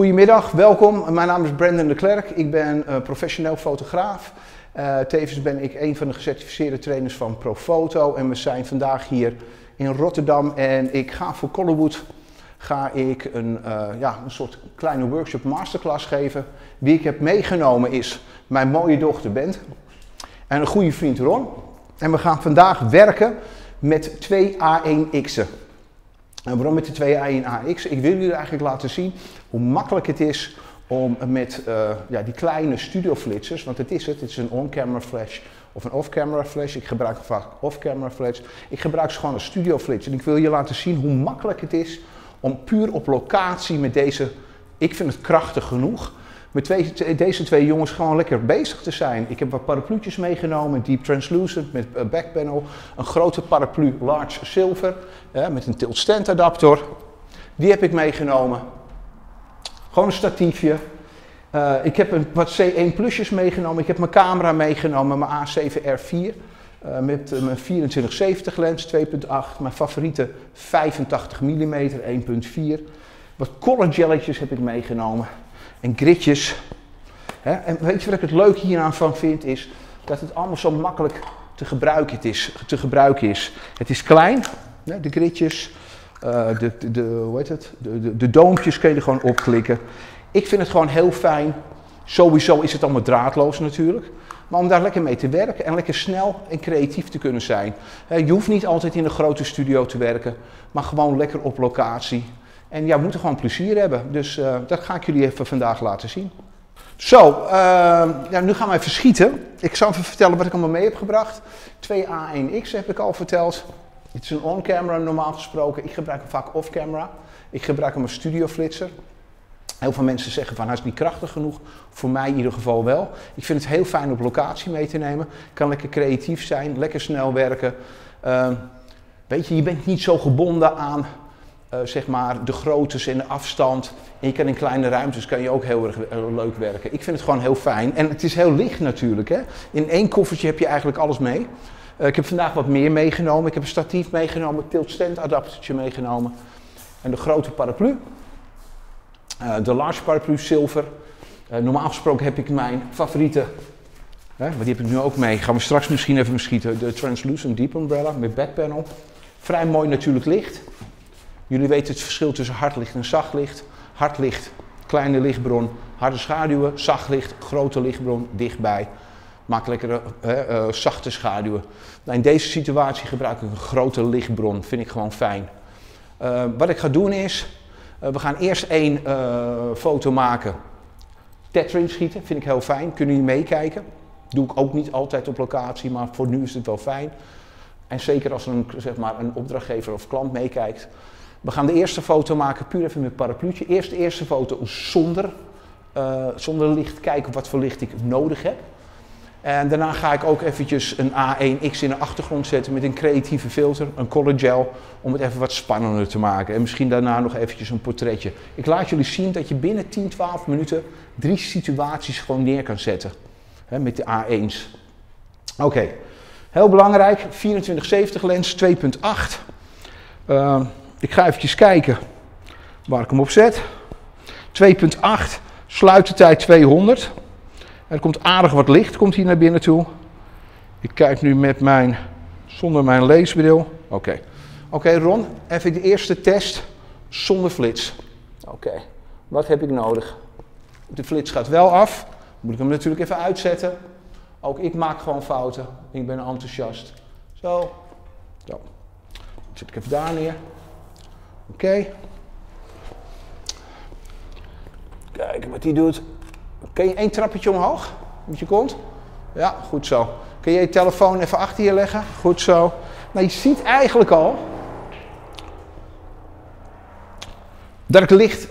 Goedemiddag, welkom. Mijn naam is Brandon de Klerk. Ik ben uh, professioneel fotograaf. Uh, tevens ben ik een van de gecertificeerde trainers van Profoto. En we zijn vandaag hier in Rotterdam. En ik ga voor Collywood ga ik een, uh, ja, een soort kleine workshop masterclass geven. Wie ik heb meegenomen is mijn mooie dochter Bent en een goede vriend Ron. En we gaan vandaag werken met twee A1X'en. En waarom met de twee A1AX? Ik wil jullie eigenlijk laten zien hoe makkelijk het is om met uh, ja, die kleine studioflitsers, want het is het, het is een on-camera flash of een off-camera flash. Ik gebruik vaak off-camera flash. Ik gebruik ze gewoon als studioflits. En ik wil je laten zien hoe makkelijk het is om puur op locatie met deze, ik vind het krachtig genoeg, met twee, deze twee jongens gewoon lekker bezig te zijn. Ik heb wat parapluutjes meegenomen, Deep Translucent met uh, backpanel, een grote paraplu Large Silver met een tilt stand adapter. Die heb ik meegenomen. Gewoon een statiefje. Uh, ik heb een, wat C1 plusjes meegenomen. Ik heb mijn camera meegenomen, mijn A7R4. Uh, met uh, mijn 2470 lens 2.8. Mijn favoriete 85 mm 1.4. Wat color jelletjes heb ik meegenomen. En gritjes. Hè? En weet je wat ik het leuk hieraan van vind? Is dat het allemaal zo makkelijk te gebruiken, is. Te gebruiken is. Het is klein, hè? de gritjes. De, de, de, hoe heet het? De, de, de doompjes kun je er gewoon opklikken. Ik vind het gewoon heel fijn. Sowieso is het allemaal draadloos natuurlijk. Maar om daar lekker mee te werken en lekker snel en creatief te kunnen zijn. Je hoeft niet altijd in een grote studio te werken, maar gewoon lekker op locatie. En ja, we moeten gewoon plezier hebben. Dus uh, dat ga ik jullie even vandaag laten zien. Zo, uh, ja, nu gaan we even schieten. Ik zal even vertellen wat ik allemaal mee heb gebracht. 2A1X heb ik al verteld. Het is een on-camera normaal gesproken. Ik gebruik hem vaak off-camera. Ik gebruik hem als studioflitser. Heel veel mensen zeggen van hij is niet krachtig genoeg. Voor mij in ieder geval wel. Ik vind het heel fijn op locatie mee te nemen. Kan lekker creatief zijn, lekker snel werken. Uh, weet je, je bent niet zo gebonden aan uh, zeg maar de groottes en de afstand. En je kan in kleine ruimtes kan je ook heel erg leuk werken. Ik vind het gewoon heel fijn. En het is heel licht natuurlijk. Hè? In één koffertje heb je eigenlijk alles mee. Uh, ik heb vandaag wat meer meegenomen. Ik heb een statief meegenomen, tilt stand adaptertje meegenomen. En de grote paraplu. De large paraplu zilver. normaal gesproken heb ik mijn favoriete, hè, die heb ik nu ook mee. Gaan we straks misschien even beschieten. De Translucent Deep Umbrella met backpanel. Vrij mooi natuurlijk licht. Jullie weten het verschil tussen hard licht en zacht licht. Hard licht, kleine lichtbron, harde schaduwen. Zacht licht, grote lichtbron, dichtbij. Maak lekkere uh, zachte schaduwen. Nou, in deze situatie gebruik ik een grote lichtbron. Vind ik gewoon fijn. Uh, wat ik ga doen is, we gaan eerst één foto maken. Tetrin schieten, vind ik heel fijn. Kunnen jullie meekijken? Doe ik ook niet altijd op locatie, maar voor nu is het wel fijn. En zeker als een, zeg maar, een opdrachtgever of klant meekijkt. We gaan de eerste foto maken, puur even met parapluutje. Eerst de eerste foto zonder, uh, zonder licht, kijken wat voor licht ik nodig heb. En daarna ga ik ook eventjes een A1X in de achtergrond zetten met een creatieve filter, een color gel, om het even wat spannender te maken. En misschien daarna nog eventjes een portretje. Ik laat jullie zien dat je binnen 10, 12 minuten drie situaties gewoon neer kan zetten. Met de A1's. Oké, heel belangrijk, 2470 lens 2.8. Uh, ik ga eventjes kijken waar ik hem op zet. 2.8, sluitertijd 200. Er komt aardig wat licht komt hier naar binnen toe. Ik kijk nu met mijn, zonder mijn leesbril. Oké, okay. oké okay, Ron, even de eerste test zonder flits. Oké, okay. wat heb ik nodig? De flits gaat wel af. Moet ik hem natuurlijk even uitzetten. Ook ik maak gewoon fouten. Ik ben enthousiast. Zo. Zo. Dan zet ik even daar neer. Oké. Okay. Kijken wat hij doet. Kun je één trappetje omhoog met je kont? Ja, goed zo. Kun je je telefoon even achter je leggen? Goed zo. Nou, je ziet eigenlijk al dat ik licht.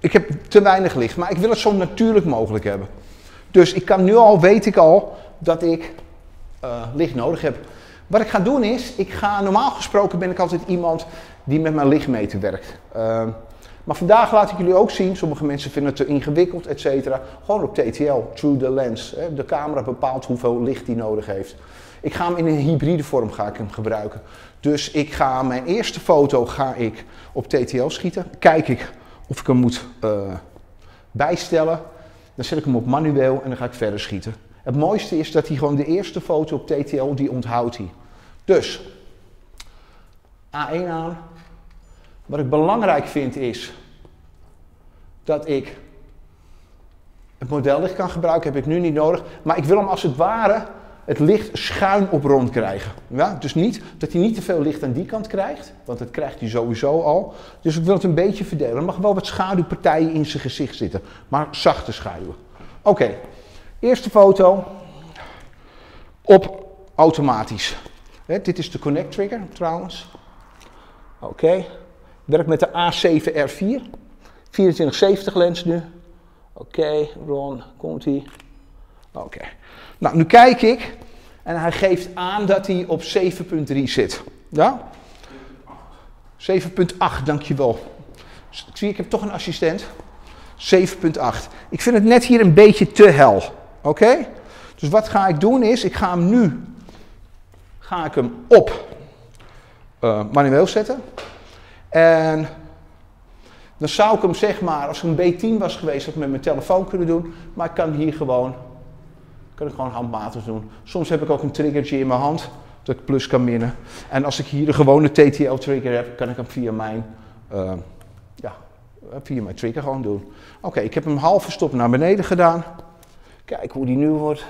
Ik heb te weinig licht, maar ik wil het zo natuurlijk mogelijk hebben. Dus ik kan nu al, weet ik al, dat ik uh, licht nodig heb. Wat ik ga doen is, ik ga, normaal gesproken ben ik altijd iemand die met mijn lichtmeter werkt. Uh, maar vandaag laat ik jullie ook zien, sommige mensen vinden het te ingewikkeld, et cetera. Gewoon op TTL, through the lens. Hè. De camera bepaalt hoeveel licht die nodig heeft. Ik ga hem in een hybride vorm ga ik hem gebruiken. Dus ik ga mijn eerste foto ga ik op TTL schieten. Kijk ik of ik hem moet uh, bijstellen. Dan zet ik hem op manueel en dan ga ik verder schieten. Het mooiste is dat hij gewoon de eerste foto op TTL, die onthoudt hij. Dus, A1 aan. Wat ik belangrijk vind is dat ik het modellicht kan gebruiken, heb ik nu niet nodig. Maar ik wil hem als het ware het licht schuin op rond krijgen. Ja? Dus niet dat hij niet te veel licht aan die kant krijgt, want dat krijgt hij sowieso al. Dus ik wil het een beetje verdelen. Er mag wel wat schaduwpartijen in zijn gezicht zitten, maar zachte schaduwen. Oké, eerste foto op automatisch. dit is de connect trigger trouwens. Oké, ik werk met de A7R4, 2470 lens nu. Oké, Ron, komt ie. Oké. Nou, nu kijk ik en hij geeft aan dat hij op 7.3 zit. Ja? 7.8, dankjewel. Ik zie, ik heb toch een assistent. 7.8. Ik vind het net hier een beetje te hel. Oké? Dus wat ga ik doen is, ik ga hem nu ga ik hem op uh, manueel zetten. En dan zou ik hem zeg maar, als ik een B10 was geweest, dat ik met mijn telefoon kunnen doen. Maar ik kan hier gewoon, kan ik gewoon handmatig doen. Soms heb ik ook een triggertje in mijn hand, dat ik plus kan minnen. En als ik hier de gewone TTL trigger heb, kan ik hem via mijn, uh, ja, via mijn trigger gewoon doen. Oké, ik heb hem half verstopt naar beneden gedaan. Kijk hoe die nu wordt.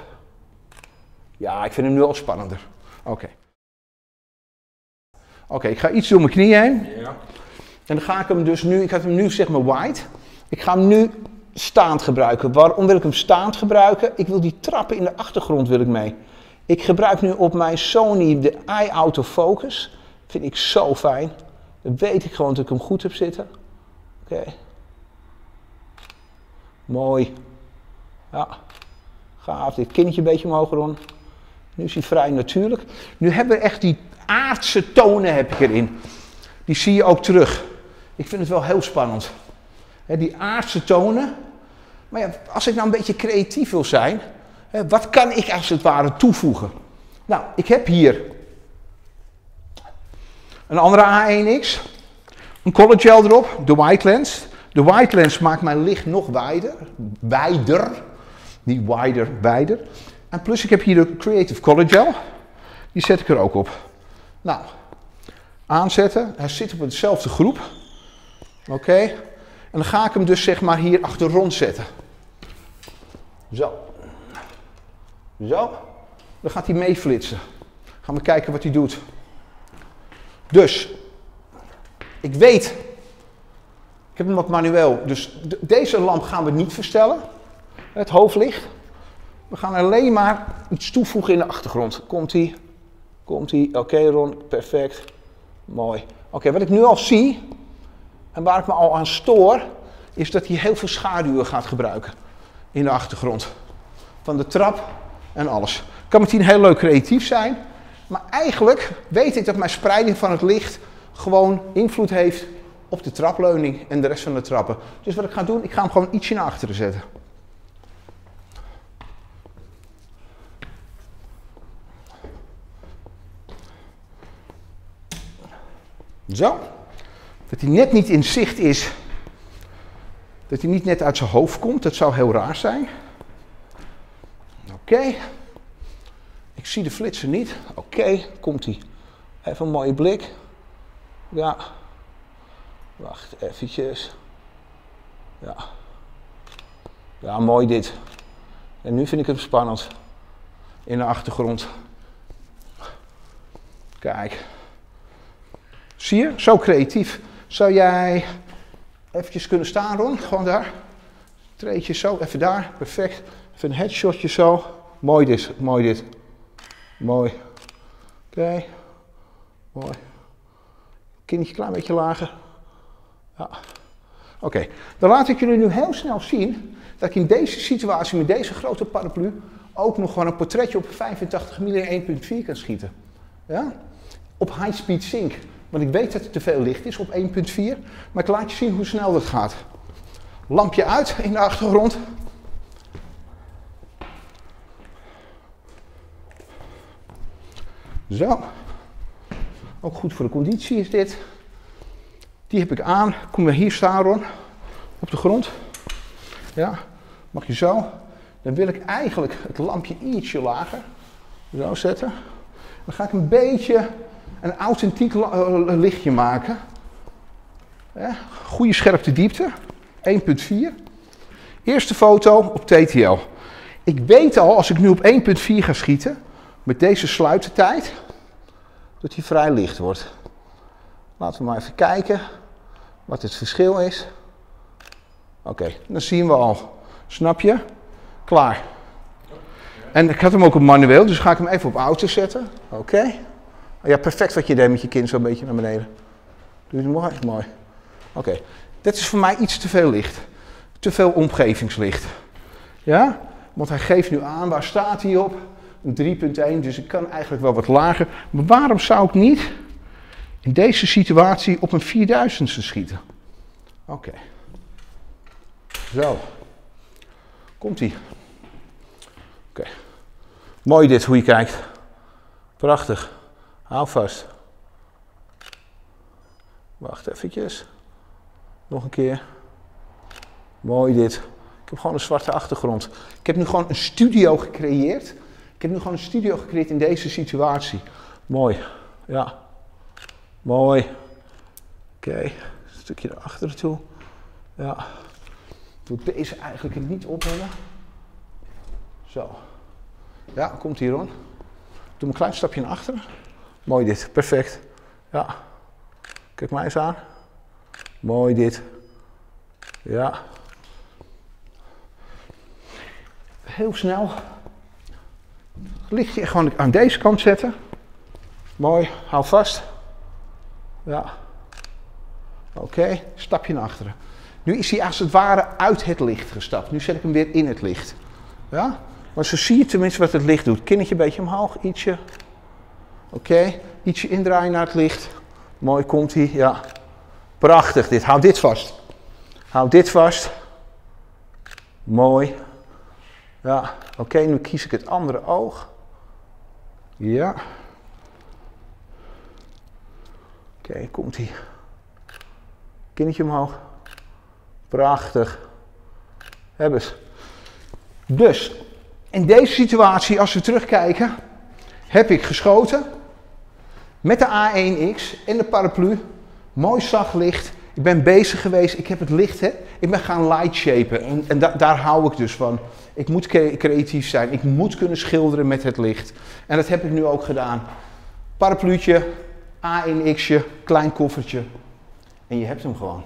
Ja, ik vind hem nu al spannender. Oké. Oké, ik ga iets door mijn knie heen. Ja. En dan ga ik hem dus nu, ik heb hem nu zeg maar wide. Ik ga hem nu staand gebruiken. Waarom wil ik hem staand gebruiken? Ik wil die trappen in de achtergrond wil ik mee. Ik gebruik nu op mijn Sony de Eye Autofocus. Vind ik zo fijn. Dan weet ik gewoon dat ik hem goed heb zitten. Oké. Mooi. Ja. Gaaf. Dit kinnetje een beetje omhoog rond. Nu is hij vrij natuurlijk. Nu hebben we echt die aardse tonen heb ik erin. Die zie je ook terug. Ik vind het wel heel spannend. die aardse tonen. Maar ja, als ik nou een beetje creatief wil zijn, wat kan ik als het ware toevoegen? Nou, ik heb hier een andere A1X, een color gel erop, de white lens. De white lens maakt mijn licht nog wijder, wijder, niet wider, wijder. En plus ik heb hier de Creative Color Gel, die zet ik er ook op. Nou, aanzetten, hij zit op dezelfde groep. Oké? En dan ga ik hem dus zeg maar hier achter rond zetten. Zo. Zo. Dan gaat hij meeflitsen. Gaan we kijken wat hij doet. Dus, ik weet, ik heb hem wat manueel, dus deze lamp gaan we niet verstellen. Het hoofdlicht. We gaan alleen maar iets toevoegen in de achtergrond. Komt hij? Komt hij? Oké Ron, perfect. Mooi. Oké, wat ik nu al zie, en waar ik me al aan stoor, is dat hij heel veel schaduwen gaat gebruiken in de achtergrond. Van de trap en alles. Kan misschien heel leuk creatief zijn, maar eigenlijk weet ik dat mijn spreiding van het licht gewoon invloed heeft op de trapleuning en de rest van de trappen. Dus wat ik ga doen, ik ga hem gewoon ietsje naar achteren zetten. Zo. Dat hij net niet in zicht is. Dat hij niet net uit zijn hoofd komt. Dat zou heel raar zijn. Oké. Ik zie de flitser niet. Oké, komt hij. Even een mooie blik. Ja. Wacht eventjes. Ja. Ja, mooi dit. En nu vind ik het spannend. In de achtergrond. Kijk. Zie je? Zo creatief. Zou jij eventjes kunnen staan, Ron? Gewoon daar. Treetje zo, even daar. Perfect. Even een headshotje zo. Mooi dit, mooi dit. Mooi. Oké. Mooi. Kinnetje klein beetje lager. Ja. Oké, dan laat ik jullie nu heel snel zien dat ik in deze situatie met deze grote paraplu ook nog gewoon een portretje op 85 mm 1.4 kan schieten. Ja? Op high speed sync. Want ik weet dat het te veel licht is op 1.4. Maar ik laat je zien hoe snel dat gaat. Lampje uit in de achtergrond. Zo. Ook goed voor de conditie is dit. Die heb ik aan. Kom weer hier staan, Ron. Op de grond. Ja, mag je zo. Dan wil ik eigenlijk het lampje ietsje lager. Zo zetten. Dan ga ik een beetje een authentiek eh, lichtje maken. Goede scherpte diepte. 1.4. Eerste foto op TTL. Ik weet al, als ik nu op 1.4 ga schieten, met deze sluitertijd, dat hij vrij licht wordt. Laten we maar even kijken wat het verschil is. Oké, dan zien we al. Snap je? Klaar. En ik had hem ook op manueel, dus ga ik hem even op auto zetten. Oké. Ja, perfect wat je deed met je kind, zo'n beetje naar beneden. Doe je het mooi? Mooi. Oké. Dit is voor mij iets te veel licht. Te veel omgevingslicht. Ja? Want hij geeft nu aan, waar staat hij op? Een 3.1, dus ik kan eigenlijk wel wat lager. Maar waarom zou ik niet in deze situatie op een 4000ste schieten? Oké. Zo. Komt-ie. Oké. Mooi dit, hoe je kijkt. Prachtig. Hou vast. Wacht eventjes. Nog een keer. Mooi dit. Ik heb gewoon een zwarte achtergrond. Ik heb nu gewoon een studio gecreëerd. Ik heb nu gewoon een studio gecreëerd in deze situatie. Mooi. Ja. Mooi. Oké. Een stukje naar achteren toe. Ja. Doe deze eigenlijk niet op. Zo. Ja, komt hier hoor. Doe een klein stapje naar achteren. Mooi dit. Perfect. Ja. Kijk mij eens aan. Mooi dit. Ja. Heel snel. Lichtje gewoon aan deze kant zetten. Mooi. Hou vast. Ja. Oké. Stapje naar achteren. Nu is hij als het ware uit het licht gestapt. Nu zet ik hem weer in het licht. Ja? Maar zo zie je tenminste wat het licht doet. Kinnetje een beetje omhoog, ietsje. Oké, ietsje indraaien naar het licht. Mooi komt hij, ja. Prachtig dit. Houd dit vast. Houd dit vast. Mooi. Ja, oké, nu kies ik het andere oog. Ja. Oké, komt hij. Kinnetje omhoog. Prachtig. Hebben ze. Dus, in deze situatie, als we terugkijken, heb ik geschoten met de A1X en de paraplu. Mooi zacht licht. Ik ben bezig geweest, ik heb het licht, hè. ik ben gaan light shapen en, en daar hou ik dus van. Ik moet creatief zijn, ik moet kunnen schilderen met het licht. En dat heb ik nu ook gedaan. Parapluutje, A1X'je, klein koffertje en je hebt hem gewoon.